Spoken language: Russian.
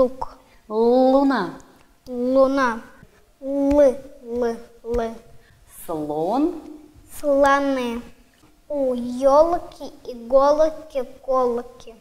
лук, Луна. луна, л, л, л, Слон. слоны. У елки, иголки, колоки.